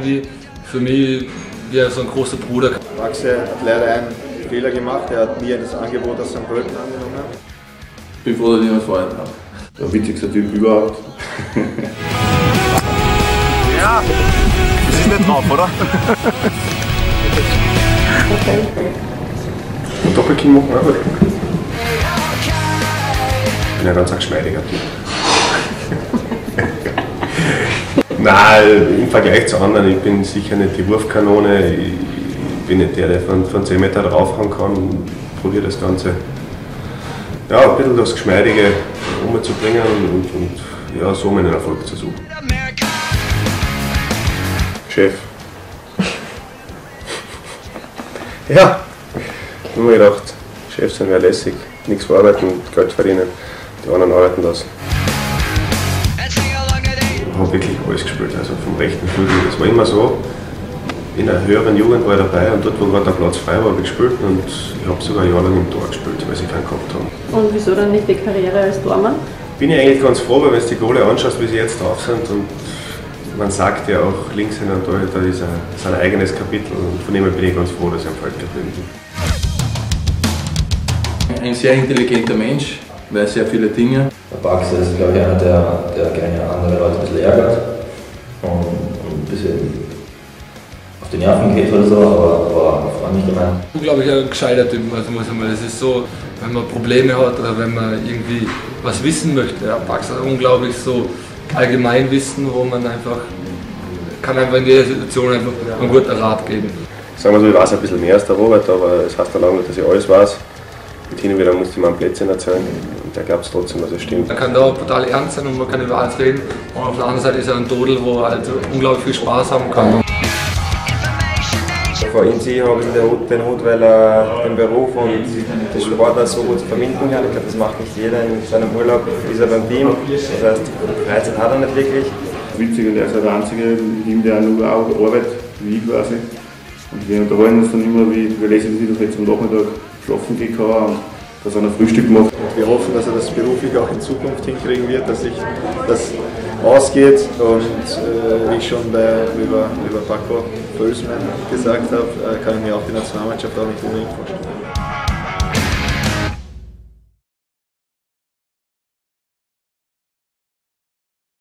irgendwie für mich wie so ein großer Bruder. Maxe hat leider einen Fehler gemacht, er hat nie das Angebot aus St. Pölten angenommen. Ich bin froh, dass ich einen Freund habe. Der witzigste Typ überhaupt. ja, das ist nicht drauf, oder? Und Doppelkinn machen wir Ich bin ein ganz geschmeidiger Typ. Nein, im Vergleich zu anderen, ich bin sicher nicht die Wurfkanone. Ich bin nicht der, der von, von 10 Meter draufhauen kann. Ich probiere das Ganze ja, ein bisschen das Geschmeidige umzubringen und, und ja, so meinen Erfolg zu suchen. Chef. ja, ich habe mir gedacht, Chefs sind ja lässig, nichts arbeiten und Geld verdienen. Die anderen arbeiten das. Ich habe wirklich alles gespielt, also vom rechten Flügel. Das war immer so. In der höheren Jugend war ich dabei und dort, wo gerade der Platz frei war, habe ich gespielt und ich habe sogar jahrelang im Tor gespielt, weil sie keinen gehabt haben. Und wieso dann nicht die Karriere als Tormann? Bin ich eigentlich ganz froh, weil wenn du die Gole anschaust, wie sie jetzt drauf sind und man sagt ja auch, links in der Torhüter ist ein, sein eigenes Kapitel und von dem her bin ich ganz froh, dass ich am Feld geblieben bin. Ein sehr intelligenter Mensch, weiß sehr viele Dinge. Der Baxter ist, glaube ich, einer, der, der gerne andere Leute ein bisschen ärgert und, und ein bisschen auf die Nerven geht oder so, aber, aber freundlich gemeint. Unglaublich ein gescheiter Typ, also muss ich mal. Das ist so, wenn man Probleme hat oder wenn man irgendwie was wissen möchte. Ja, Baxter hat unglaublich so Allgemeinwissen, wo man einfach kann einfach in jeder Situation einfach einen guten Rat geben. Sagen wir so, ich weiß ein bisschen mehr als der Robert, aber es heißt dann lange nicht, dass ich alles weiß. Und hin und wieder musste ein Plätzchen erzählen und der glaubt es trotzdem, dass es stimmt. Man kann da total ernst sein und man kann über alles reden. Und auf der anderen Seite ist er ein Dodel, wo er halt unglaublich viel Spaß haben kann. Vor ihm sie habe ich den Hut, den Hut, weil er den Beruf und den Sport so gut verbinden kann. Ich glaube, das macht nicht jeder. In seinem Urlaub ist er beim Team. Das heißt, Freizeit hat er nicht wirklich. Witzig und er ist der Einzige im Team, der nur auch arbeitet, wie quasi. Und wir unterhalten uns dann immer, wie wir lesen sie doch jetzt am Nachmittag schlafen gehen kann und dass er ein Frühstück macht. Wir hoffen, dass er das beruflich auch in Zukunft hinkriegen wird, dass sich das ausgeht und äh, wie ich schon bei, über, über Paco Völsmann gesagt habe, äh, kann ich mir auch die Nationalmannschaft auch nicht unbedingt vorstellen.